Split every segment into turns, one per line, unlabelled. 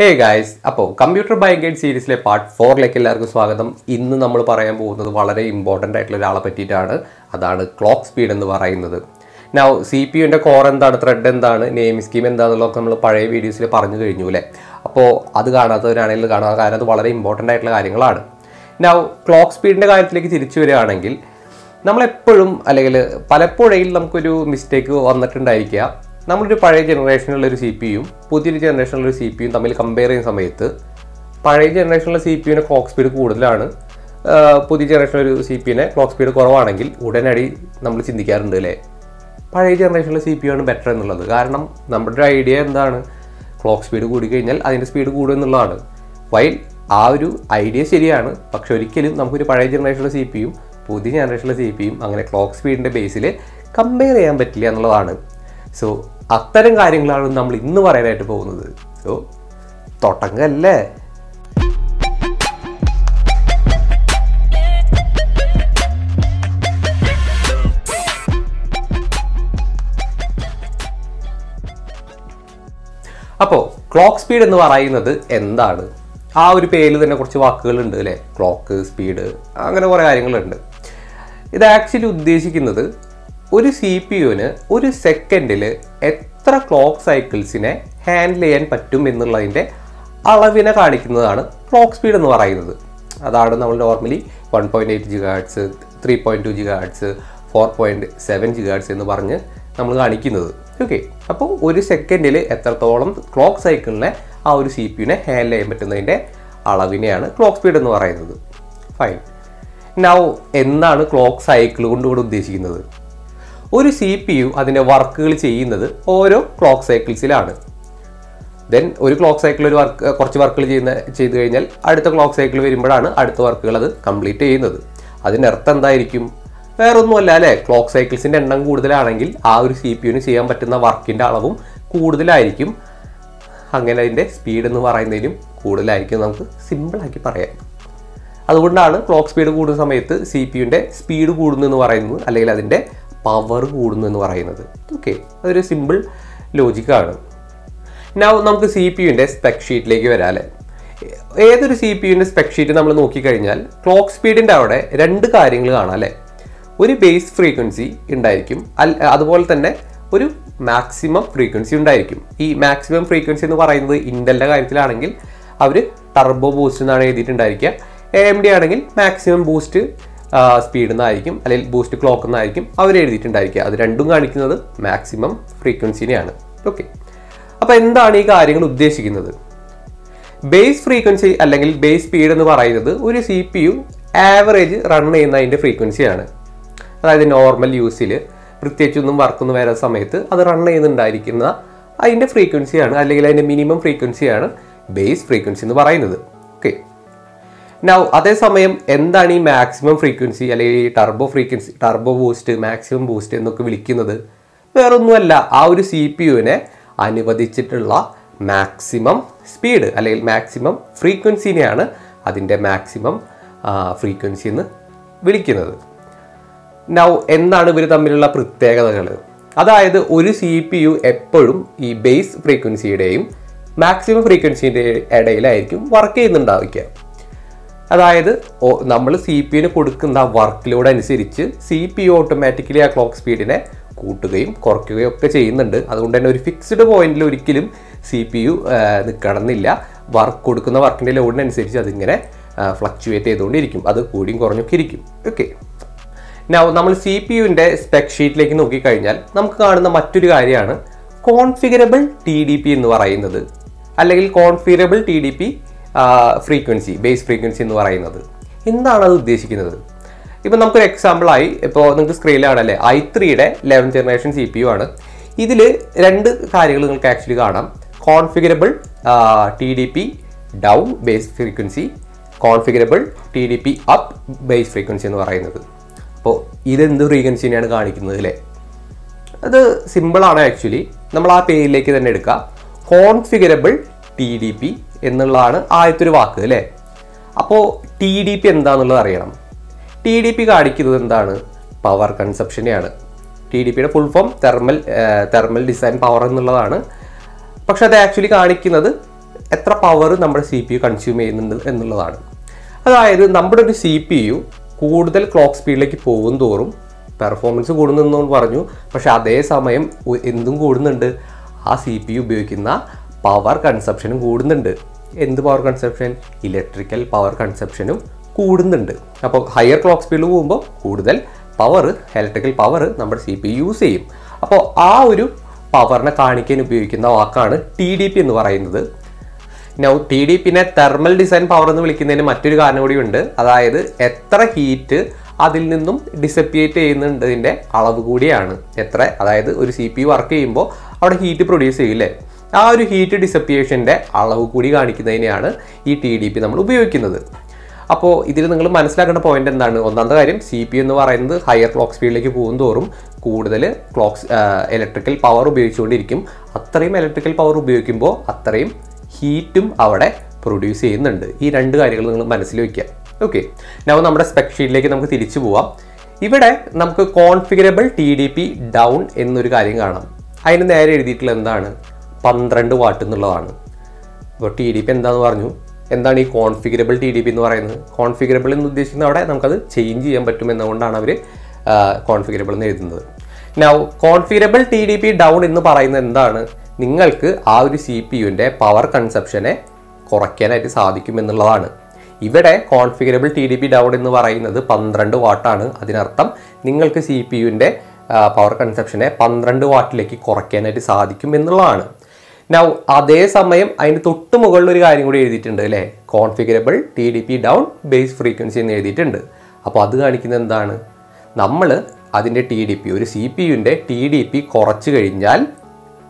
ഹേ guys അപ്പോൾ computer buy guide സീരീസിലെ part ഫോറിലേക്ക് എല്ലാവർക്കും സ്വാഗതം. ഇന്ന് നമ്മൾ പറയാൻ പോകുന്നത് വളരെ ഇമ്പോർട്ടന്റ് ആയിട്ടുള്ള ഒരാളെ പറ്റിയിട്ടാണ്. അതാണ് ക്ലോക്ക് സ്പീഡ് എന്ന് പറയുന്നത്. നൗ സി പി യുന്റെ കോർ എന്താണ് ത്രെഡ് എന്താണ് നെയിം സ്കീം എന്താണെന്നുള്ളതൊക്കെ നമ്മൾ പഴയ വീഡിയോസിൽ പറഞ്ഞു കഴിഞ്ഞു അല്ലേ? അപ്പോൾ അത് കാണാത്തവരാണെങ്കിൽ കാണാൻ കാരണം അത് വളരെ ഇമ്പോർട്ടന്റ് ആയിട്ടുള്ള കാര്യങ്ങളാണ്. നൗ ക്ലോക്ക് സ്പീഡിന്റെ കാര്യത്തിലേക്ക് തിരിച്ചു വരികയാണെങ്കിൽ നമ്മളെപ്പോഴും അല്ലെങ്കിൽ പലപ്പോഴും നമുക്കൊരു മിസ്റ്റേക്ക് വന്നിട്ടുണ്ടായിരിക്കുക. നമ്മളൊരു പഴയ ജനറേഷനിലുള്ള ഒരു സി പി യും പുതിയൊരു ജനറേഷനിലുള്ള ഒരു സി പി യും തമ്മിൽ കമ്പയർ ചെയ്യുന്ന സമയത്ത് പഴയ ജനറേഷനിലെ സി പി യുവിന് ക്ലോക്ക് സ്പീഡ് കൂടുതലാണ്. പുതിയ ജനറേഷനിലൊരു സി പി യുവിനെ ക്ലോക്ക് സ്പീഡ് കുറവാണെങ്കിൽ ഉടനടി നമ്മൾ ചിന്തിക്കാറുണ്ട് അല്ലേ? പഴയ ജനറേഷനിലെ സി പി യു ആണ് ബെറ്റർ എന്നുള്ളത്. കാരണം നമ്മുടെ ഒരു ഐഡിയ എന്താണ്? ക്ലോക്ക് സ്പീഡ് കൂടിക്കഴിഞ്ഞാൽ അതിന്റെ സ്പീഡ് കൂടും എന്നുള്ളതാണ്. വൈൽ ആ ഒരു ഐഡിയ ശരിയാണ്. പക്ഷെ ഒരിക്കലും നമുക്കൊരു പഴയ ജനറേഷനിലെ സി പി യും പുതിയ ജനറേഷനിലെ സി പി യും അങ്ങനെ ക്ലോക്ക് സ്പീഡിന്റെ ബേസിൽ കമ്പയർ ചെയ്യാൻ പറ്റില്ല എന്നുള്ളതാണ്. സോ അത്തരം കാര്യങ്ങളാണ് നമ്മൾ ഇന്ന് പറയാനായിട്ട് പോകുന്നത്. ഓ തൊട്ടങ്ങല്ലേ അപ്പോൾ ക്ലോക്ക് സ്പീഡ് എന്ന് പറയുന്നത് എന്താണ്? ആ ഒരു പേരിൽ തന്നെ കുറച്ച് വാക്കുകളുണ്ട് അല്ലേ? ക്ലോക്ക് സ്പീഡ് അങ്ങനെ കുറേ കാര്യങ്ങളുണ്ട്. ഇത് ആക്ച്വലി ഉദ്ദേശിക്കുന്നത് ഒരു സി പി യുവിന് ഒരു സെക്കൻഡിൽ എത്ര ക്ലോക്ക് സൈക്കിൾസിനെ ഹാൻഡിൽ ചെയ്യാൻ പറ്റും എന്നുള്ളതിന്റെ അളവിനെ കാണിക്കുന്നതാണ് ക്ലോക്ക് സ്പീഡ് എന്ന് പറയുന്നത്. അതാണ് നമ്മൾ normally one point eight gigahertz three point two gigahertz four point seven gigahertz എന്ന് പറഞ്ഞ് നമ്മൾ കാണിക്കുന്നത്. ഓക്കെ അപ്പോൾ ഒരു സെക്കൻഡിൽ എത്രത്തോളം ക്ലോക്ക് സൈക്കിളിനെ ആ ഒരു സി പി യുനെ ഹാൻഡിൽ ചെയ്യാൻ പറ്റുന്നതിന്റെ അളവിനെയാണ് ക്ലോക്ക് സ്പീഡ് എന്ന് പറയുന്നത്. ഫൈൻ നൗ എന്നാണ് ക്ലോക്ക് സൈക്കിൾ കൊണ്ട് ഇവിടെ ഉദ്ദേശിക്കുന്നത്? ഒരു സി പി യു അതിന്റെ വർക്കുകൾ ചെയ്യുന്നത് ഓരോ ക്ലോക്ക് സൈക്കിൾസിലാണ് ദെൻ ഒരു ക്ലോക്ക് സൈക്കിൾ ഒരു വർക്ക് കുറച്ച് വർക്കുകൾ ചെയ്യുന്ന ചെയ്തു കഴിഞ്ഞാൽ അടുത്ത ക്ലോക്ക് സൈക്കിൾ വരുമ്പോഴാണ് അടുത്ത വർക്കുകൾ അത് കംപ്ലീറ്റ് ചെയ്യുന്നത്. അതിന്റെ അർത്ഥം എന്തായിരിക്കും? വേറൊന്നുമല്ല അല്ലേ? ക്ലോക്ക് സൈക്കിൾസിന്റെ എണ്ണം കൂടുതലാണെങ്കിൽ ആ ഒരു സി പി യുവിന് ചെയ്യാൻ പറ്റുന്ന വർക്കിന്റെ അളവും കൂടുതലായിരിക്കും. അങ്ങനെ അതിന്റെ സ്പീഡ് എന്ന് പറയുന്നതിനും കൂടുതലായിരിക്കും നമുക്ക് സിമ്പിളാക്കി പറയാം അതുകൊണ്ടാണ് ക്ലോക്ക് സ്പീഡ് കൂടുന്ന സമയത്ത് സി പി യുവിന്റെ സ്പീഡ് കൂടുന്നു എന്ന് പറയുന്നത് അല്ലെങ്കിൽ അതിന്റെ പവർ കൂടുന്നു എന്ന് പറയുന്നത്. ഓക്കെ അതൊരു സിമ്പിൾ ലോജിക്കാണ് നൗ നമുക്ക് സി പി യുവിന്റെ സ്പെക് ഷീറ്റിലേക്ക് വരാം അല്ലേ? ഏതൊരു സി പി യുവിന്റെ സ്പെക് ഷീറ്റ് നമ്മൾ നോക്കിക്കഴിഞ്ഞാൽ ക്ലോക്ക് സ്പീഡിന്റെ അവിടെ രണ്ട് കാര്യങ്ങൾ കാണാം അല്ലേ? ഒരു ബേസ് ഫ്രീക്വൻസി ഉണ്ടായിരിക്കും. അതുപോലെ തന്നെ ഒരു മാക്സിമം ഫ്രീക്വൻസി ഉണ്ടായിരിക്കും. ഈ മാക്സിമം ഫ്രീക്വൻസി എന്ന് പറയുന്നത് ഇന്റലിന്റെ കാര്യത്തിലാണെങ്കിൽ അവർ ടർബോ ബൂസ്റ്റ് എന്നാണ് എഴുതിയിട്ടുണ്ടായിരിക്കുക. എ എം ഡി ആണെങ്കിൽ മാക്സിമം ബൂസ്റ്റ് സ്പീഡ് നിന്നായിരിക്കും അല്ലെങ്കിൽ ബൂസ്റ്റ് ക്ലോക്ക് നിന്നായിരിക്കും അവർ എഴുതിയിട്ടുണ്ടായിരിക്കുക. അത് രണ്ടും കാണിക്കുന്നത് മാക്സിമം ഫ്രീക്വൻസിനെയാണ് ഓക്കെ അപ്പോൾ എന്താണ് ഈ കാര്യങ്ങൾ ഉദ്ദേശിക്കുന്നത്? ബേസ് ഫ്രീക്വൻസി അല്ലെങ്കിൽ ബേസ് സ്പീഡ് എന്ന് പറയുന്നത് ഒരു C P U average run ചെയ്യുന്ന ചെയ്യുന്നതിന്റെ ഫ്രീക്വൻസിയാണ് അതായത് നോർമൽ യൂസിൽ പ്രത്യേകിച്ചൊന്നും വർക്കൊന്നും വരാത്ത സമയത്ത് അത് റൺ ചെയ്യുന്നുണ്ടായിരിക്കുന്ന അതിന്റെ ഫ്രീക്വൻസിയാണ് അല്ലെങ്കിൽ അതിന്റെ മിനിമം ഫ്രീക്വൻസിയാണ് ബേസ് ഫ്രീക്വൻസി എന്ന് പറയുന്നത്. ഓക്കെ നൗ അതേസമയം എന്താണ് ഈ മാക്സിമം ഫ്രീക്വൻസി അല്ലെങ്കിൽ ഈ turbo frequency turbo boost maximum boost എന്നൊക്കെ വിളിക്കുന്നത്? വേറൊന്നുമല്ല ആ ഒരു സി പി യുവിനെ അനുവദിച്ചിട്ടുള്ള മാക്സിമം സ്പീഡ് അല്ലെങ്കിൽ മാക്സിമം ഫ്രീക്വൻസിനെയാണ് അതിന്റെ മാക്സിമം ഫ്രീക്വൻസി എന്ന് വിളിക്കുന്നത്. നൗ എന്താണ് ഇവർ തമ്മിലുള്ള പ്രത്യേകതകൾ അതായത് ഒരു സി പി യു എപ്പോഴും ഈ ബേസ് ഫ്രീക്വൻസിയുടെയും മാക്സിമം ഫ്രീക്വൻസിയുടെ ഇടയിലായിരിക്കും വർക്ക് ചെയ്യുന്നുണ്ടാവിക്കുക അതായത് നമ്മൾ സി പി യുന് കൊടുക്കുന്ന വർക്ക് ലോഡ് അനുസരിച്ച് സി പി യു ഓട്ടോമാറ്റിക്കലി ആ ക്ലോക്ക് സ്പീഡിനെ കൂട്ടുകയും കുറയ്ക്കുകയും ഒക്കെ ചെയ്യുന്നുണ്ട്. അതുകൊണ്ട് തന്നെ ഒരു ഫിക്സ്ഡ് പോയിന്റിൽ ഒരിക്കലും സി പി യു നിൽക്കണമെന്നില്ല വർക്ക് കൊടുക്കുന്ന വർക്കിന്റെ ലോഡിനനുസരിച്ച് അതിങ്ങനെ ഫ്ലക്ച്വേറ്റ് ചെയ്തുകൊണ്ടിരിക്കും. അത് കൂടിയും കുറഞ്ഞൊക്കെ ഇരിക്കും. ഓക്കെ നൗ നമ്മൾ സി പി യുവിന്റെ സ്പെക് ഷീറ്റിലേക്ക് നോക്കിക്കഴിഞ്ഞാൽ നമുക്ക് കാണുന്ന മറ്റൊരു കാര്യമാണ്. കോൺഫിഗറബിൾ ടി ഡി പി എന്ന് പറയുന്നത്. അല്ലെങ്കിൽ configurable T D P frequency base frequency എന്ന് പറയുന്നത്. എന്താണ് അത് ഉദ്ദേശിക്കുന്നത്? ഇപ്പം നമുക്കൊരു എക്സാമ്പിളായി ഇപ്പോൾ നിങ്ങൾക്ക് സ്ക്രീനിലാണല്ലേ ഐ ത്രീയുടെ eleven generation C P U ആണ്. ഇതിൽ രണ്ട് കാര്യങ്ങൾ നിങ്ങൾക്ക് ആക്ച്വലി കാണാം. Configurable T D P down base frequency configurable T D P up base frequency എന്ന് പറയുന്നത്. അപ്പോൾ ഇതെന്ത് ഫ്രീക്വൻസിനെയാണ് കാണിക്കുന്നത് അല്ലേ അത് സിമ്പിളാണ് ആക്ച്വലി നമ്മൾ ആ പേരിലേക്ക് തന്നെ എടുക്കുക കോൺഫിഗറബിൾ ടി ഡി പി എന്നുള്ളതാണ് ആദ്യത്തെ ഒരു വാക്ക് അല്ലേ? അപ്പോൾ ടി ഡി പി എന്താണെന്നുള്ളത് അറിയണം. ടി ഡി പി കാണിക്കുന്നത് എന്താണ്? പവർ കൺസപ്ഷനെയാണ് ടി ഡി പിയുടെ full form thermal thermal design power എന്നുള്ളതാണ്. പക്ഷെ അത് ആക്ച്വലി കാണിക്കുന്നത് എത്ര പവർ നമ്മുടെ സി പി യു കൺസ്യൂം ചെയ്യുന്നുണ്ട് എന്നുള്ളതാണ്. അതായത് നമ്മുടെ ഒരു സി പി യു കൂടുതൽ ക്ലോക്ക് സ്പീഡിലേക്ക് പോകും തോറും പെർഫോമൻസ് കൂടുന്നെന്ന് പറഞ്ഞു. പക്ഷെ അതേസമയം സമയം എന്തും കൂടുന്നുണ്ട്. ആ സി പി യു ഉപയോഗിക്കുന്ന പവർ കൺസപ്ഷനും കൂടുന്നുണ്ട്. എന്ത് പവർ കൺസപ്ഷൻ ഇലക്ട്രിക്കൽ പവർ കൺസപ്ഷനും കൂടുന്നുണ്ട്. അപ്പോൾ ഹയർ ക്ലോക്ക് സ്പീഡിൽ പോകുമ്പോൾ കൂടുതൽ പവർ ഇലക്ട്രിക്കൽ പവർ നമ്മുടെ സി പി യൂസ് ചെയ്യും. അപ്പോൾ ആ ഒരു പവറിനെ കാണിക്കാൻ ഉപയോഗിക്കുന്ന വാക്കാണ് ടി ഡി പി എന്ന് പറയുന്നത്. നൗ ടി ഡി പിന്നെ തെർമൽ ഡിസൈൻ പവർ എന്ന് വിളിക്കുന്നതിന് മറ്റൊരു കാരണം കൂടിയുണ്ട് അതായത് എത്ര ഹീറ്റ് അതിൽ നിന്നും ഡിസപ്പിയേറ്റ് ചെയ്യുന്നുണ്ടതിന്റെ അളവ് കൂടിയാണ്. എത്ര? അതായത് ഒരു സി പി വർക്ക് ചെയ്യുമ്പോൾ അവിടെ ഹീറ്റ് പ്രൊഡ്യൂസ് ചെയ്യില്ലേ? ആ ഒരു ഹീറ്റ് ഡിസപ്പിയേഷന്റെ അളവ് കൂടി കാണിക്കുന്നതിനെയാണ് ഈ ടി ഡി പി നമ്മൾ ഉപയോഗിക്കുന്നത്. അപ്പോൾ ഇതിൽ നിങ്ങൾ മനസ്സിലാക്കേണ്ട പോയിന്റ് എന്താണ്? ഒന്നാമത്തെ കാര്യം സി പി എന്ന് പറയുന്നത് ഹയർ ക്ലോക്ക് സ്പീഡിലേക്ക് പോകും തോറും കൂടുതൽ ക്ലോക്സ് ഇലക്ട്രിക്കൽ പവർ ഉപയോഗിച്ചുകൊണ്ടിരിക്കും. അത്രയും ഇലക്ട്രിക്കൽ പവർ ഉപയോഗിക്കുമ്പോൾ അത്രയും ഹീറ്റും അവിടെ പ്രൊഡ്യൂസ് ചെയ്യുന്നുണ്ട്. ഈ രണ്ട് കാര്യങ്ങൾ നിങ്ങൾ മനസ്സിൽ വയ്ക്കുക. ഓക്കെ now നമ്മുടെ സ്പെക് ഷീറ്റിലേക്ക് നമുക്ക് തിരിച്ചു പോവാം. ഇവിടെ നമുക്ക് configurable T D P down എന്നൊരു കാര്യം കാണാം. അതിന് നേരെ എഴുതിയിട്ടുള്ള എന്താണ്? പന്ത്രണ്ട് വാട്ട് എന്നുള്ളതാണ്. അപ്പോൾ ടി ഡി പി എന്താന്ന് പറഞ്ഞു? എന്താണ് ഈ കോൺഫിഗറബിൾ ടി ഡി പി എന്ന് പറയുന്നത്? കോൺഫിഗറബിൾ എന്ന് ഉദ്ദേശിക്കുന്ന അവിടെ നമുക്കത് ചേഞ്ച് ചെയ്യാൻ പറ്റും എന്നുകൊണ്ടാണ് അവർ കോൺഫിഗറബിൾ എന്ന് എഴുതുന്നത്. Now configurable T D P down എന്ന് പറയുന്നത് എന്താണ്? നിങ്ങൾക്ക് ആ ഒരു സി പി യുവിന്റെ പവർ കൺസപ്ഷനെ കുറയ്ക്കാനായിട്ട് സാധിക്കും എന്നുള്ളതാണ്. ഇവിടെ configurable T D P down എന്ന് പറയുന്നത് പന്ത്രണ്ട് വാട്ടാണ് അതിനർത്ഥം നിങ്ങൾക്ക് സി പി യുവിന്റെ പവർ കൺസപ്ഷനെ പന്ത്രണ്ട് വാട്ടിലേക്ക് കുറയ്ക്കാനായിട്ട് സാധിക്കും എന്നുള്ളതാണ്. നൗ അതേസമയം അതിന് തൊട്ട് മുകളിൽ ഒരു കാര്യം കൂടി എഴുതിയിട്ടുണ്ട് അല്ലേ? Configurable T D P down base frequency എന്ന് എഴുതിയിട്ടുണ്ട്. അപ്പോൾ അത് കാണിക്കുന്നത് എന്താണ്? നമ്മൾ അതിന്റെ ടി ഡി പി ഒരു സി പി യുവിന്റെ ടി ഡി പി കുറച്ച് കഴിഞ്ഞാൽ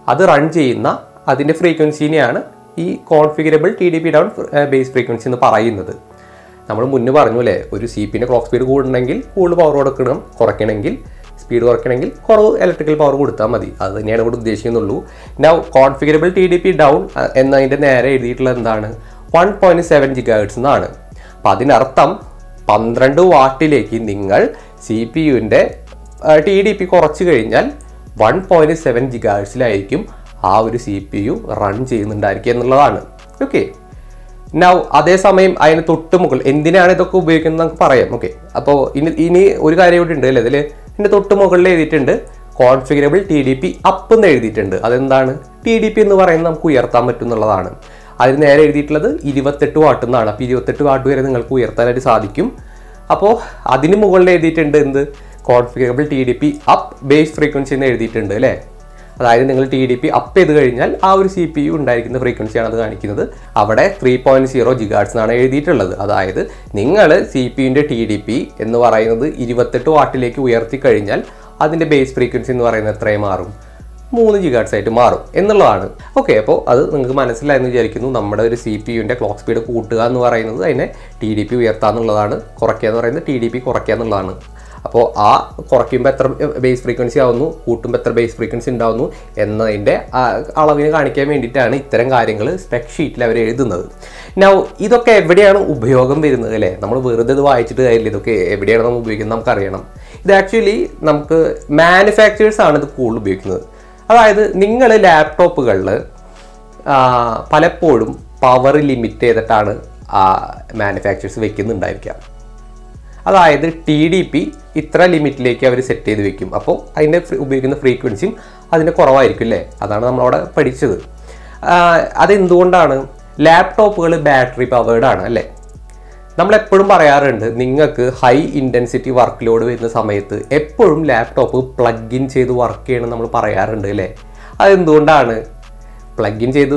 അത് റൺ ചെയ്യുന്ന അതിന്റെ ഫ്രീക്വൻസിനെയാണ് ഈ configurable T D P down base frequency എന്ന് പറയുന്നത്. നമ്മൾ മുന്നേ പറഞ്ഞു അല്ലേ? ഒരു സി പിന്റെ ക്ലോക്ക് സ്പീഡ് കൂടണമെങ്കിൽ കൂടുതൽ പവർ കൊടുക്കണം കുറയ്ക്കണമെങ്കിൽ സ്പീഡ് കുറയ്ക്കണമെങ്കിൽ കുറവ് ഇലക്ട്രിക്കൽ പവർ കൊടുത്താൽ മതി. അത് തന്നെയാണ് ഇവിടെ ഉദ്ദേശിക്കുന്നുള്ളൂ. Now configurable T D P down എന്നതിന്റെ നേരെ എഴുതിയിട്ടുള്ളത് എന്താണ്? വൺ പോയിന്റ് സെവൻ ജിഗാഹെഡ്സ് എന്നാണ്. അപ്പം അതിനർത്ഥം പന്ത്രണ്ട് വാട്ടിലേക്ക് നിങ്ങൾ സി പി യുവിന്റെ ടി ഡി പി കുറച്ച് കഴിഞ്ഞാൽ വൺ പോയിന്റ് സെവൻ ജിഗാഹെഡ്സിലായിരിക്കും ആ ഒരു സി പി യു റൺ ചെയ്യുന്നുണ്ടായിരിക്കുക എന്നുള്ളതാണ്. ഓക്കെ നൗ അതേസമയം അതിന് തൊട്ട് മുകളിൽ എന്തിനാണ് ഇതൊക്കെ ഉപയോഗിക്കുന്നത് നമുക്ക് പറയാം. ഓക്കെ അപ്പോൾ ഇനി ഇനി ഒരു കാര്യം കൂടി ഉണ്ട് അല്ലേ? ഇതിൽ ഇതിന്റെ തൊട്ട് മുകളിൽ എഴുതിയിട്ടുണ്ട് configurable T D P up എന്ന് എഴുതിയിട്ടുണ്ട്. അതെന്താണ്? ടി ഡി പി എന്ന് പറയുന്നത് നമുക്ക് ഉയർത്താൻ പറ്റും എന്നുള്ളതാണ് അതിന് നേരെ എഴുതിയിട്ടുള്ളത് ഇരുപത്തെട്ട് വാട്ട് എന്നാണ്. അപ്പോൾ ഇരുപത്തെട്ട് വാട്ട് വരെ നിങ്ങൾക്ക് ഉയർത്താനായിട്ട് സാധിക്കും. അപ്പോൾ അതിന് മുകളിൽ എഴുതിയിട്ടുണ്ട് എന്ത്? Configurable T D P up base frequency എന്ന് എഴുതിയിട്ടുണ്ട് അല്ലേ? അതായത് നിങ്ങൾ ടി ഡി പി അപ്പ് ചെയ്ത് കഴിഞ്ഞാൽ ആ ഒരു സി പി യു ഉണ്ടായിരിക്കുന്ന ഫ്രീക്വൻസിയാണ് അത് കാണിക്കുന്നത്. അവിടെ ത്രീ പോയിന്റ് സീറോ ജിഗാർട്സ് എന്നാണ് എഴുതിയിട്ടുള്ളത്. അതായത് നിങ്ങൾ സി പി യുന്റെ ടി ഡി പി എന്ന് പറയുന്നത് ഇരുപത്തെട്ട് വാട്ടിലേക്ക് ഉയർത്തി കഴിഞ്ഞാൽ അതിന്റെ ബേസ് ഫ്രീക്വൻസി എന്ന് പറയുന്നത് എത്രയും മാറും? മൂന്ന് ജിഗാഡ്സ് ആയിട്ട് മാറും എന്നുള്ളതാണ്. ഓക്കെ അപ്പോൾ അത് നിങ്ങൾക്ക് മനസ്സിലായെന്ന് വിചാരിക്കുന്നു. നമ്മുടെ ഒരു സി പി യുവിന്റെ ക്ലോക്ക് സ്പീഡ് കൂട്ടുക എന്ന് പറയുന്നത് അതിനെ ടി ഡി പി ഉയർത്തുക എന്നുള്ളതാണ് കുറയ്ക്കുക എന്ന് പറയുന്നത് ടി ഡി പി കുറയ്ക്കുക എന്നുള്ളതാണ്. അപ്പോൾ ആ കുറയ്ക്കുമ്പോൾ എത്ര ബേസ് ഫ്രീക്വൻസി ആവുന്നു കൂട്ടുമ്പോൾ എത്ര ബേസ് ഫ്രീക്വൻസി ഉണ്ടാവുന്നു എന്നതിന്റെ അളവിന് കാണിക്കാൻ വേണ്ടിയിട്ടാണ് ഇത്തരം കാര്യങ്ങൾ സ്പെക് ഷീറ്റിൽ അവർ എഴുതുന്നത്. നൗ ഇതൊക്കെ എവിടെയാണ് ഉപയോഗം വരുന്നത് അല്ലേ? നമ്മൾ വെറുതെ ഇത് വായിച്ചിട്ട് കാര്യമില്ല. ഇതൊക്കെ എവിടെയാണ് നമ്മൾ ഉപയോഗിക്കുന്നത് നമുക്കറിയണം. ഇത് ആക്ച്വലി നമുക്ക് മാനുഫാക്ചറേഴ്സ് ആണ് ഇത് കൂടുതൽ ഉപയോഗിക്കുന്നത്. അതായത് നിങ്ങൾ ലാപ്ടോപ്പുകളിൽ പലപ്പോഴും പവർ ലിമിറ്റ് ചെയ്തിട്ടാണ് മാനുഫാക്ചറേഴ്സ് വെക്കുന്നുണ്ടായിരിക്കാം അതായത് ടി ഡി പി ഇത്ര ലിമിറ്റിലേക്ക് അവർ സെറ്റ് ചെയ്ത് വെക്കും. അപ്പോൾ അതിന്റെ ഉപയോഗിക്കുന്ന ഫ്രീക്വൻസിയും അതിന്റെ കുറവായിരിക്കും അല്ലേ? അതാണ് നമ്മളവിടെ പഠിച്ചത്. അതെന്തുകൊണ്ടാണ്? ലാപ്ടോപ്പുകൾ ബാറ്ററി പവേർഡാണ് അല്ലേ? നമ്മളെപ്പോഴും പറയാറുണ്ട് നിങ്ങൾക്ക് ഹൈ ഇന്റൻസിറ്റി വർക്ക് ലോഡ് വരുന്ന സമയത്ത് എപ്പോഴും ലാപ്ടോപ്പ് പ്ലഗ് ഇൻ ചെയ്ത് വർക്ക് ചെയ്യണം നമ്മൾ പറയാറുണ്ട് അല്ലേ? അതെന്തുകൊണ്ടാണ്? പ്ലഗ് ഇൻ ചെയ്ത്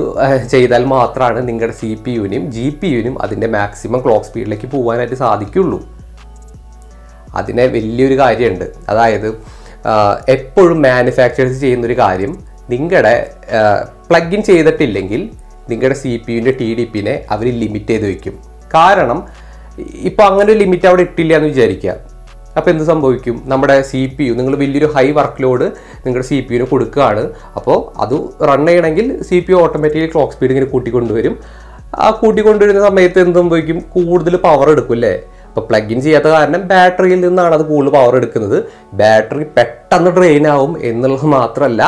ചെയ്താൽ മാത്രമാണ് നിങ്ങളുടെ സി പി യുവിനും ജി പി യുവിനും അതിന്റെ മാക്സിമം ക്ലോക്ക് സ്പീഡിലേക്ക് പോകാനായിട്ട് സാധിക്കുള്ളൂ. അതിനെ വലിയൊരു കാര്യമുണ്ട്. അതായത് എപ്പോഴും മാനുഫാക്ചേഴ്സ് ചെയ്യുന്നൊരു കാര്യം നിങ്ങളുടെ പ്ലഗ് ഇൻ ചെയ്തിട്ടില്ലെങ്കിൽ നിങ്ങളുടെ സി പി യുവിന്റെ ടി ഡി പിനെ അവർ ലിമിറ്റ് ചെയ്ത് വെക്കും. കാരണം ഇപ്പോൾ അങ്ങനെ ഒരു ലിമിറ്റ് അവിടെ ഇട്ടില്ല എന്ന് വിചാരിക്കുക. അപ്പോൾ എന്ത് സംഭവിക്കും? നമ്മുടെ സി പി യു നിങ്ങൾ വലിയൊരു ഹൈ വർക്ക് ലോഡ് നിങ്ങളുടെ സി പി യുവിന് കൊടുക്കുകയാണ്. അപ്പോൾ അത് റൺ ചെയ്യണമെങ്കിൽ C P U automatically clock speed ഇങ്ങനെ കൂട്ടിക്കൊണ്ടുവരും. ആ കൂട്ടിക്കൊണ്ടുവരുന്ന സമയത്ത് എന്ത് സംഭവിക്കും? കൂടുതൽ പവർ എടുക്കും അല്ലേ? അപ്പോൾ പ്ലഗ് ഇൻ ചെയ്യാത്ത കാരണം ബാറ്ററിയിൽ നിന്നാണ് അത് കൂടുതൽ പവർ എടുക്കുന്നത്. ബാറ്ററി പെട്ടെന്ന് ഡ്രെയിൻ ആവും എന്നുള്ളത് മാത്രമല്ല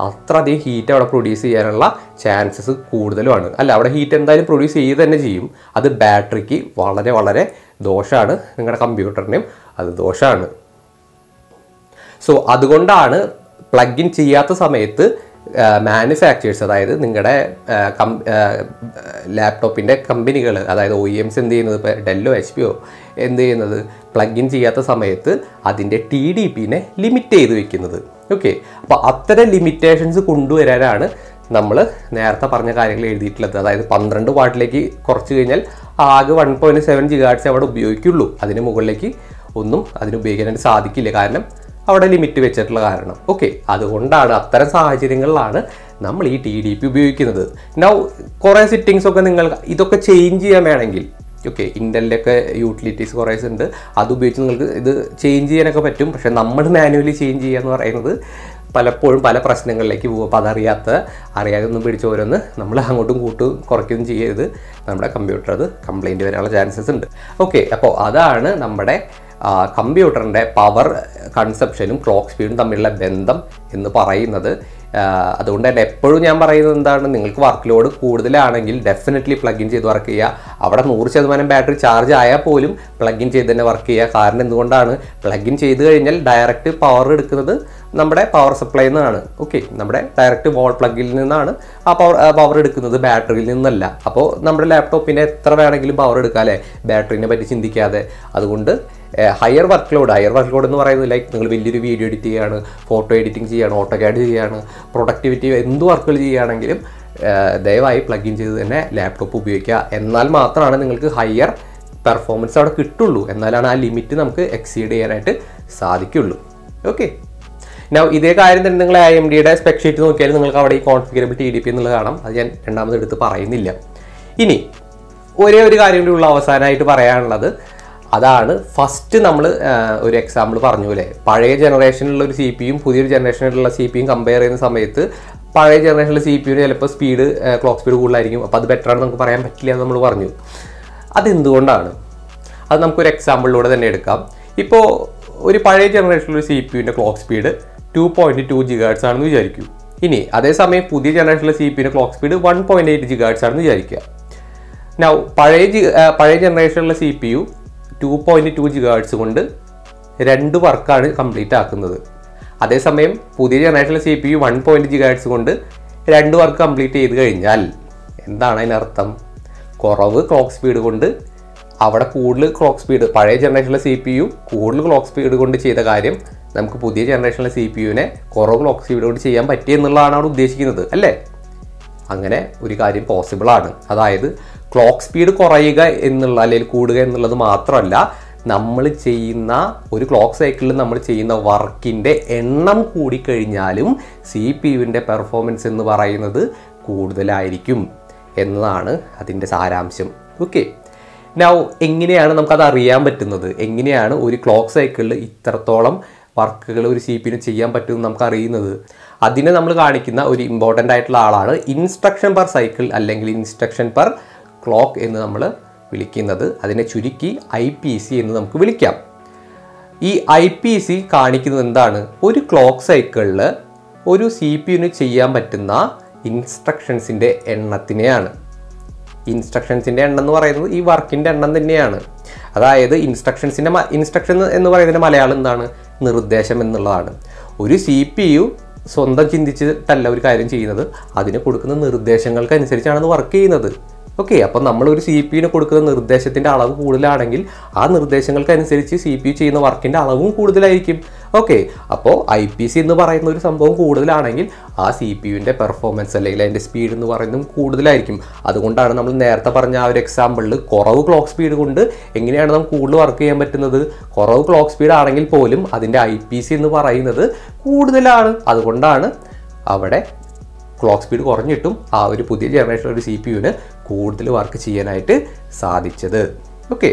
അത്രയധികം ഹീറ്റ് അവിടെ പ്രൊഡ്യൂസ് ചെയ്യാനുള്ള ചാൻസസ് കൂടുതലുമാണ്. അല്ല അവിടെ ഹീറ്റ് എന്തായാലും പ്രൊഡ്യൂസ് ചെയ്യുക തന്നെ ചെയ്യും. അത് ബാറ്ററിക്ക് വളരെ വളരെ ദോഷമാണ് നിങ്ങളുടെ കമ്പ്യൂട്ടറിനും അത് ദോഷമാണ് സോ അതുകൊണ്ടാണ് പ്ലഗ് ഇൻ ചെയ്യാത്ത സമയത്ത് മാനുഫാക്ചേഴ്സ് അതായത് നിങ്ങളുടെ കം ലാപ്ടോപ്പിന്റെ കമ്പനികൾ അതായത് ഒ ഇ എംസ് എന്ത് ചെയ്യുന്നത്? ഇപ്പോൾ ഡെല്ലോ എച്ച് പിയോ എന്ത് ചെയ്യുന്നത്? പ്ലഗ് ഇൻ ചെയ്യാത്ത സമയത്ത് അതിന്റെ ടി ഡി പിനെ ലിമിറ്റ് ചെയ്ത് വെക്കുന്നത്. ഓക്കെ അപ്പോൾ അത്തരം ലിമിറ്റേഷൻസ് കൊണ്ടുവരാനാണ് നമ്മൾ നേരത്തെ പറഞ്ഞ കാര്യങ്ങൾ എഴുതിയിട്ടുള്ളത്. അതായത് പന്ത്രണ്ട് വാട്ടിലേക്ക് കുറച്ച് കഴിഞ്ഞാൽ ആകെ വൺ പോയിന്റ് സെവൻ ജിഗാഡ്സ് അവിടെ ഉപയോഗിക്കുള്ളൂ. അതിന് മുകളിലേക്ക് ഒന്നും അതിന് ഉപയോഗിക്കാനായിട്ട് സാധിക്കില്ല. കാരണം അവിടെ ലിമിറ്റ് വെച്ചിട്ടുള്ള കാരണം. ഓക്കെ അതുകൊണ്ടാണ് അത്തരം സാഹചര്യങ്ങളിലാണ് നമ്മൾ ഈ ടി ഡി പി ഉപയോഗിക്കുന്നത്. നൗ കുറേ സെറ്റിങ്സ് ഒക്കെ നിങ്ങൾ ഇതൊക്കെ ചേഞ്ച് ചെയ്യാൻ വേണമെങ്കിൽ ഓക്കെ ഇന്റലിലൊക്കെ യൂട്ടിലിറ്റീസ് കുറേ ഉണ്ട്. അതുപയോഗിച്ച് നിങ്ങൾക്ക് ഇത് ചേഞ്ച് ചെയ്യാനൊക്കെ പറ്റും. പക്ഷേ നമ്മൾ മാനുവലി ചേഞ്ച് ചെയ്യുക എന്ന് പറയുന്നത് പലപ്പോഴും പല പ്രശ്നങ്ങളിലേക്ക് പോകും. അപ്പോൾ അതറിയാത്ത അറിയാതെ ഒന്നും പിടിച്ച് ഓരോന്ന് നമ്മൾ അങ്ങോട്ടും കൂട്ടും കുറയ്ക്കുകയും ചെയ്യരുത്. നമ്മുടെ കമ്പ്യൂട്ടർ അത് കംപ്ലയിന്റ് വരാനുള്ള ചാൻസസ് ഉണ്ട്. ഓക്കെ അപ്പോൾ അതാണ് നമ്മുടെ കമ്പ്യൂട്ടറിന്റെ പവർ കൺസെപ്ഷനും ക്ലോക്ക് സ്പീഡും തമ്മിലുള്ള ബന്ധം എന്ന് പറയുന്നത്. അതുകൊണ്ട് തന്നെ എപ്പോഴും ഞാൻ പറയുന്നത് എന്താണ് നിങ്ങൾക്ക് വർക്ക് ലോഡ് കൂടുതലാണെങ്കിൽ ഡെഫിനറ്റ്ലി പ്ലഗ് ഇൻ ചെയ്ത് വർക്ക് ചെയ്യുക. അവിടെ നൂറ് ശതമാനം ബാറ്ററി ചാർജ് ആയാൽ പോലും പ്ലഗ് ഇൻ ചെയ്ത് തന്നെ വർക്ക് ചെയ്യുക. കാരണം എന്തുകൊണ്ടാണ്? പ്ലഗ് ഇൻ ചെയ്ത് കഴിഞ്ഞാൽ ഡയറക്റ്റ് പവർ എടുക്കുന്നത് നമ്മുടെ പവർ സപ്ലൈയിൽ നിന്നാണ്. ഓക്കെ നമ്മുടെ ഡയറക്റ്റ് വോൾ പ്ലഗിൽ നിന്നാണ് ആ പവർ പവർ എടുക്കുന്നത് ബാറ്ററിയിൽ നിന്നല്ല. അപ്പോൾ നമ്മുടെ ലാപ്ടോപ്പിനെ എത്ര വേണമെങ്കിലും പവർ എടുക്കാം അല്ലേ? ബാറ്ററിനെ പറ്റി ചിന്തിക്കാതെ. അതുകൊണ്ട് higher work load higher work load എന്ന് പറയുന്നത് ലൈക്ക് നിങ്ങൾ വലിയൊരു വീഡിയോ എഡിറ്റ് ചെയ്യുകയാണ് ഫോട്ടോ എഡിറ്റിംഗ് ചെയ്യുകയാണ് ഓട്ടോ ക്യാഡ് ചെയ്യുകയാണ് പ്രൊഡക്ടിവിറ്റി എന്ത് വർക്കുകൾ ചെയ്യുകയാണെങ്കിലും ദയവായി പ്ലഗ് ഇൻ ചെയ്ത് തന്നെ ലാപ്ടോപ്പ് ഉപയോഗിക്കുക. എന്നാൽ മാത്രമാണ് നിങ്ങൾക്ക് ഹയർ പെർഫോമൻസ് അവിടെ കിട്ടുള്ളൂ. എന്നാലാണ് ആ ലിമിറ്റ് നമുക്ക് എക്സീഡ് ചെയ്യാനായിട്ട് സാധിക്കുള്ളൂ. ഓക്കെ നൗ ഇതേ കാര്യം തന്നെ നിങ്ങൾ ഐ എം ഡിയുടെ സ്പെക് ഷീറ്റ് നോക്കിയാൽ നിങ്ങൾക്ക് അവിടെ ഈ കോൺഫിഗറബിൾ ടി ഡി പി എന്നുള്ളത് കാണാം. അത് ഞാൻ രണ്ടാമത് എടുത്ത് പറയുന്നില്ല. ഇനി ഒരേ ഒരു കാര്യം കൂടി ഉള്ള അവസാനമായിട്ട് പറയാനുള്ളത്. അതാണ് ഫസ്റ്റ് നമ്മൾ ഒരു എക്സാമ്പിൾ പറഞ്ഞു അല്ലേ പഴയ ജനറേഷനിലുള്ള ഒരു സി പിയും പുതിയൊരു ജനറേഷനിലുള്ള സി പിയും കമ്പയർ ചെയ്യുന്ന സമയത്ത് പഴയ ജനറേഷനിലെ സി പിയുടെ ചിലപ്പോൾ സ്പീഡ് ക്ലോക്ക് സ്പീഡ് കൂടുതലായിരിക്കും. അപ്പോൾ അത് ബെറ്റർ ആണ് നമുക്ക് പറയാൻ പറ്റില്ല എന്ന് നമ്മൾ പറഞ്ഞു. അതെന്തുകൊണ്ടാണ്? അത് നമുക്കൊരു എക്സാമ്പിളിലൂടെ തന്നെ എടുക്കാം. ഇപ്പോൾ ഒരു പഴയ ജനറേഷനിലെ C P യുവിന്റെ clock speed two point two gigahertz ആണെന്ന് വിചാരിക്കൂ. ഇനി അതേസമയം പുതിയ ജനറേഷനിലെ സി പി യുടെ clock speed one point eight gigahertz ആണെന്ന് വിചാരിക്കുക. നൗ പഴയ ജി പഴയ ജനറേഷനിലെ C P U two point two gigahertz കൊണ്ട് രണ്ട് വർക്കാണ് കംപ്ലീറ്റ് ആക്കുന്നത്. അതേസമയം പുതിയ ജനറേഷനിലെ C P U one point gigahertz കൊണ്ട് രണ്ട് വർക്ക് കംപ്ലീറ്റ് ചെയ്ത് കഴിഞ്ഞാൽ എന്താണ് അതിനർത്ഥം കുറവ് ക്ലോക്ക് സ്പീഡ് കൊണ്ട് അവിടെ കൂടുതൽ ക്ലോക്ക് സ്പീഡ് പഴയ ജനറേഷനിലെ സി പി യു കൂടുതൽ ക്ലോക്ക് സ്പീഡ് കൊണ്ട് ചെയ്ത കാര്യം നമുക്ക് പുതിയ ജനറേഷനിലെ സി പി യുവിനെ കുറവ് ക്ലോക്ക് സ്പീഡ് കൊണ്ട് ചെയ്യാൻ പറ്റിയെന്നുള്ളതാണ് അവിടെ ഉദ്ദേശിക്കുന്നത് അല്ലേ? അങ്ങനെ ഒരു കാര്യം പോസിബിൾ ആണ്. അതായത് ക്ലോക്ക് സ്പീഡ് കുറയുക എന്നുള്ള അല്ലെങ്കിൽ കൂടുക എന്നുള്ളത് മാത്രമല്ല നമ്മൾ ചെയ്യുന്ന ഒരു ക്ലോക്ക് സൈക്കിളിൽ നമ്മൾ ചെയ്യുന്ന വർക്കിന്റെ എണ്ണം കൂടിക്കഴിഞ്ഞാലും സി പി യുവിന്റെ പെർഫോമൻസ് എന്ന് പറയുന്നത് കൂടുതലായിരിക്കും എന്നതാണ് അതിന്റെ സാരാംശം. ഓക്കെ നൗ എങ്ങനെയാണ് നമുക്കത് അറിയാൻ പറ്റുന്നത്? എങ്ങനെയാണ് ഒരു ക്ലോക്ക് സൈക്കിളിൽ ഇത്രത്തോളം വർക്കുകൾ ഒരു സി പിന് ചെയ്യാൻ പറ്റുമെന്ന് നമുക്ക് അറിയുന്നത് അതിനെ നമ്മൾ കാണിക്കുന്ന ഒരു ഇമ്പോർട്ടന്റ് ആയിട്ടുള്ള ആളാണ്. ഇൻസ്ട്രക്ഷൻ പെർ സൈക്കിൾ അല്ലെങ്കിൽ ഇൻസ്ട്രക്ഷൻ പെർ ക്ലോക്ക് എന്ന് നമ്മൾ വിളിക്കുന്നത്. അതിനെ ചുരുക്കി ഐ പി സി എന്ന് നമുക്ക് വിളിക്കാം. ഈ ഐ പി സി കാണിക്കുന്നത് എന്താണ്? ഒരു ക്ലോക്ക് സൈക്കിളിൽ ഒരു സി പി യുന് ചെയ്യാൻ പറ്റുന്ന ഇൻസ്ട്രക്ഷൻസിന്റെ എണ്ണത്തിനെയാണ്. ഇൻസ്ട്രക്ഷൻസിന്റെ എണ്ണം എന്ന് പറയുന്നത് ഈ വർക്കിന്റെ എണ്ണം തന്നെയാണ്. അതായത് ഇൻസ്ട്രക്ഷൻസിന്റെ ഇൻസ്ട്രക്ഷൻ എന്ന് പറയുന്നതിന്റെ മലയാളം എന്താണ്? നിർദ്ദേശം എന്നുള്ളതാണ്. ഒരു സി പി യു സ്വന്തം ചിന്തിച്ചിട്ടല്ല ഒരു കാര്യം ചെയ്യുന്നത്. അതിന് കൊടുക്കുന്ന നിർദ്ദേശങ്ങൾക്കനുസരിച്ചാണ് വർക്ക് ചെയ്യുന്നത്. ഓക്കെ അപ്പം നമ്മൾ ഒരു സി പി കൊടുക്കുന്ന നിർദ്ദേശത്തിന്റെ അളവ് കൂടുതലാണെങ്കിൽ ആ നിർദ്ദേശങ്ങൾക്കനുസരിച്ച് സി പി യു ചെയ്യുന്ന വർക്കിന്റെ അളവും കൂടുതലായിരിക്കും. ഓക്കെ അപ്പോൾ ഐ പി സി എന്ന് പറയുന്ന ഒരു സംഭവം കൂടുതലാണെങ്കിൽ ആ സി പി യുവിന്റെ പെർഫോമൻസ് അല്ലെങ്കിൽ അതിന്റെ സ്പീഡ് എന്ന് പറയുന്നതും കൂടുതലായിരിക്കും. അതുകൊണ്ടാണ് നമ്മൾ നേരത്തെ പറഞ്ഞ ആ ഒരു എക്സാമ്പിളിൽ കുറവ് ക്ലോക്ക് സ്പീഡ് കൊണ്ട് എങ്ങനെയാണ് നമുക്ക് കൂടുതൽ വർക്ക് ചെയ്യാൻ പറ്റുന്നത്? കുറവ് ക്ലോക്ക് സ്പീഡ് ആണെങ്കിൽ പോലും അതിന്റെ ഐ പി സി എന്ന് പറയുന്നത് കൂടുതലാണ്. അതുകൊണ്ടാണ് അവിടെ ക്ലോക്ക് സ്പീഡ് കുറഞ്ഞിട്ടും ആ ഒരു പുതിയ ജനറേഷൻ ഒരു സി പി യുവിന് കൂടുതൽ വർക്ക് ചെയ്യാനായിട്ട് സാധിച്ചത്. ഓക്കെ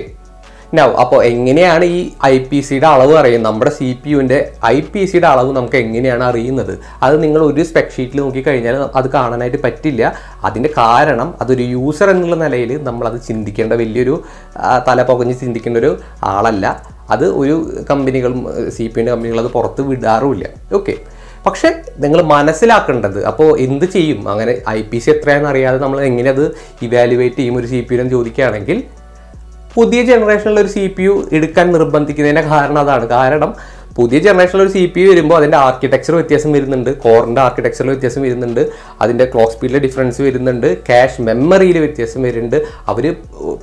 നൗ അപ്പോൾ എങ്ങനെയാണ് ഈ ഐ പി സിയുടെ അളവ് അറിയുന്നത്? നമ്മുടെ സി പി യുവിന്റെ ഐ പി സിയുടെ അളവ് നമുക്ക് എങ്ങനെയാണ് അറിയുന്നത്? അത് നിങ്ങൾ ഒരു സ്പെക്ഷീറ്റിൽ നോക്കിക്കഴിഞ്ഞാൽ അത് കാണാനായിട്ട് പറ്റില്ല. അതിന്റെ കാരണം അതൊരു യൂസർ എന്നുള്ള നിലയിൽ നമ്മളത് ചിന്തിക്കേണ്ട വലിയൊരു തല പുകഞ്ഞ് ചിന്തിക്കേണ്ട ഒരു ആളല്ല. അത് ഒരു കമ്പനികളും സി പി യുന്റെ കമ്പനികൾ അത് പുറത്ത് വിടാറുമില്ല. ഓക്കെ പക്ഷെ നിങ്ങൾ മനസ്സിലാക്കേണ്ടത് അപ്പോൾ എന്ത് ചെയ്യും? അങ്ങനെ ഐ പി സി എത്രയാണെന്ന് അറിയാതെ നമ്മൾ എങ്ങനെ അത് ഇവാലുവേറ്റ് ചെയ്യും? ഒരു സി പി യുനെ ചോദിക്കുകയാണെങ്കിൽ പുതിയ ജനറേഷനിലുള്ള ഒരു സി പി യു എടുക്കാൻ നിർബന്ധിക്കുന്നതിന്റെ കാരണം അതാണ്. കാരണം പുതിയ ജനറേഷനിൽ ഒരു സി പി യു വരുമ്പോൾ അതിന്റെ ആർക്കിടെക്ചർ വ്യത്യാസം വരുന്നുണ്ട് കോറിന്റെ ആർക്കിടെക്ചറിൽ വ്യത്യാസം വരുന്നുണ്ട് അതിന്റെ ക്ലോക്ക് സ്പീഡിൽ ഡിഫറൻസ് വരുന്നുണ്ട് ക്യാഷ് മെമ്മറിയിൽ വ്യത്യാസം വരുന്നുണ്ട് അവർ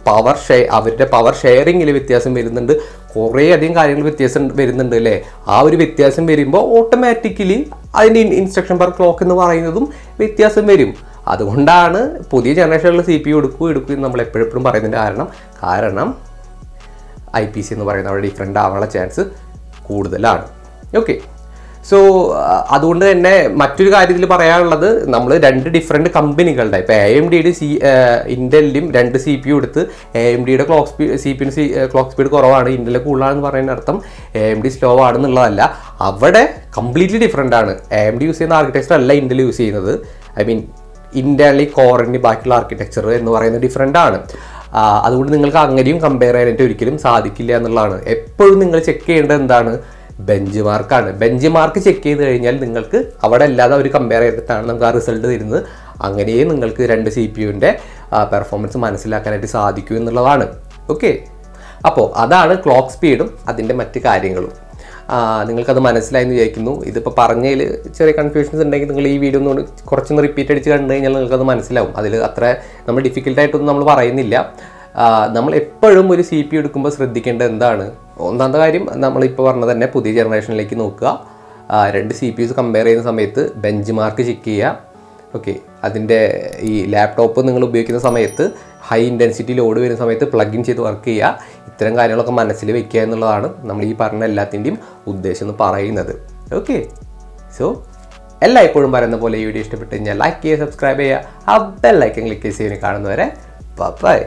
പവർ ഷെയർ അവരുടെ പവർ ഷെയറിങ്ങിൽ വ്യത്യാസം വരുന്നുണ്ട്. കുറേ അധികം കാര്യങ്ങൾ വ്യത്യാസം വരുന്നുണ്ട് അല്ലേ? ആ ഒരു വ്യത്യാസം വരുമ്പോൾ ഓട്ടോമാറ്റിക്കലി അതിന്റെ ഇൻസ്ട്രക്ഷൻ പെർ ക്ലോക്ക് എന്ന് പറയുന്നതും വ്യത്യാസം വരും. അതുകൊണ്ടാണ് പുതിയ ജനറേഷനിലുള്ള സി പി യു എടുക്കുകയും എടുക്കുകയും നമ്മൾ എപ്പോഴെപ്പോഴും പറയുന്നതിന്റെ കാരണം. കാരണം ഐ പി സി എന്ന് പറയുന്ന അവിടെ ഡിഫറെന്റ് ആവാനുള്ള ചാൻസ് കൂടുതലാണ്. ഓക്കെ സോ അതുകൊണ്ട് തന്നെ മറ്റൊരു കാര്യത്തിൽ പറയാനുള്ളത് നമ്മൾ രണ്ട് ഡിഫറെന്റ് കമ്പനികളുടെ ഇപ്പോൾ എ എം ഡിയുടെ സി ഇന്റലിലും രണ്ട് സി പി യു എടുത്ത് എ എം ഡിയുടെ clock speed C P C clock speed കുറവാണ് ഇന്റലിൽ കൂടുതലാണെന്ന് പറയുന്ന അർത്ഥം എ എം ഡി സ്ലോ ആണെന്നുള്ളതല്ല. അവിടെ കംപ്ലീറ്റ്ലി ഡിഫറെന്റ് ആണ്. എ എം ഡി യൂസ് ചെയ്യുന്ന ആർക്കിടെക്ചർ അല്ല ഇന്റൽ യൂസ് ചെയ്യുന്നത്. ഐ മീൻ ഇന്റലി കോറിന്റെ ബാക്കിയുള്ള ആർക്കിടെക്ചർ എന്ന് പറയുന്നത് ഡിഫറെന്റ് ആണ്. അതുകൊണ്ട് നിങ്ങൾക്ക് അങ്ങനെയും കമ്പയർ ചെയ്യാനായിട്ട് ഒരിക്കലും സാധിക്കില്ല എന്നുള്ളതാണ്. എപ്പോഴും നിങ്ങൾ ചെക്ക് ചെയ്യേണ്ടത് എന്താണ്? ബെഞ്ച് മാർക്കാണ് ബെഞ്ച് മാർക്ക് ചെക്ക് ചെയ്ത് കഴിഞ്ഞാൽ നിങ്ങൾക്ക് അവിടെ അല്ലാതെ അവർ കമ്പയർ ചെയ്തിട്ടാണ് നമുക്ക് ആ റിസൾട്ട് തരുന്നത്. അങ്ങനെയേ നിങ്ങൾക്ക് രണ്ട് സി പി യുവിന്റെ പെർഫോമൻസ് മനസ്സിലാക്കാനായിട്ട് സാധിക്കൂ എന്നുള്ളതാണ്. ഓക്കെ അപ്പോൾ അതാണ് ക്ലോക്ക് സ്പീഡും അതിന്റെ മറ്റ് കാര്യങ്ങളും. നിങ്ങൾക്കത് നിങ്ങൾക്കത് മനസ്സിലായെന്ന് വിചാരിക്കുന്നു. ഇതിപ്പോൾ പറഞ്ഞതിൽ ചെറിയ കൺഫ്യൂഷൻസ് ഉണ്ടെങ്കിൽ നിങ്ങൾ ഈ വീഡിയോ ഒന്ന് കുറച്ചൊന്ന് റിപ്പീറ്റ് അടിച്ച് കണ്ടു കഴിഞ്ഞാൽ നിങ്ങൾക്കത് മനസ്സിലാവും. അതിൽ അത്ര നമ്മൾ ഡിഫിക്കൽട്ടായിട്ടൊന്നും നമ്മൾ പറയുന്നില്ല. നമ്മൾ എപ്പോഴും ഒരു സി പി എടുക്കുമ്പോൾ ശ്രദ്ധിക്കേണ്ടത് എന്താണ്? ഒന്നാമത്തെ കാര്യം നമ്മളിപ്പോൾ പറഞ്ഞത് തന്നെ പുതിയ ജനറേഷനിലേക്ക് നോക്കുക. രണ്ട് സി പി യുസ് കമ്പയർ ചെയ്യുന്ന സമയത്ത് ബെഞ്ച് മാർക്ക് ചെക്ക് ചെയ്യുക. ഓക്കെ അതിന്റെ ഈ ലാപ്ടോപ്പ് നിങ്ങൾ ഉപയോഗിക്കുന്ന സമയത്ത് ഹൈ ഇന്റൻസിറ്റി ലോഡ് വരുന്ന സമയത്ത് പ്ലഗ് ഇൻ ചെയ്ത് വർക്ക് ചെയ്യുക. ഇത്തരം കാര്യങ്ങളൊക്കെ മനസ്സിൽ വെക്കുക എന്നുള്ളതാണ് നമ്മൾ ഈ പറഞ്ഞ എല്ലാത്തിന്റെയും ഉദ്ദേശം എന്ന് പറയുന്നത്. ഓക്കെ സോ എല്ലായ്പ്പോഴും പറയുന്ന പോലെ ഈ വീഡിയോ ഇഷ്ടപ്പെട്ട് കഴിഞ്ഞാൽ ലൈക്ക് ചെയ്യുക സബ്സ്ക്രൈബ് ചെയ്യുക. ആ ബെൽ ഐക്കൺ ക്ലിക്ക് ചെയ്ത് കാണുന്നവരെ ബൈ